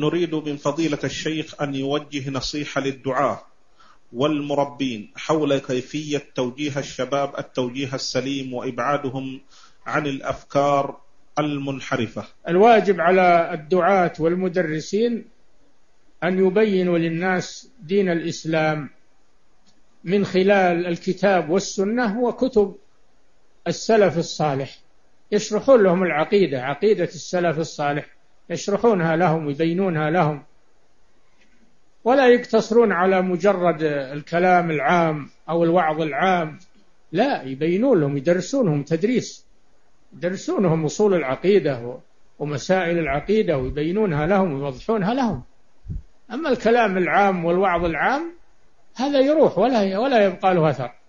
نريد من فضيلة الشيخ أن يوجه نصيحة للدعاة والمربين حول كيفية توجيه الشباب التوجيه السليم وإبعادهم عن الأفكار المنحرفة. الواجب على الدعاة والمدرسين أن يبينوا للناس دين الإسلام من خلال الكتاب والسنة وكتب السلف الصالح. يشرحون لهم العقيدة عقيدة السلف الصالح. يشرحونها لهم ويبينونها لهم. ولا يقتصرون على مجرد الكلام العام أو الوعظ العام. لا يبينون لهم يدرسونهم تدريس. يدرسونهم أصول العقيدة ومسائل العقيدة ويبينونها لهم ويوضحونها لهم. أما الكلام العام والوعظ العام هذا يروح ولا ولا يبقى له أثر.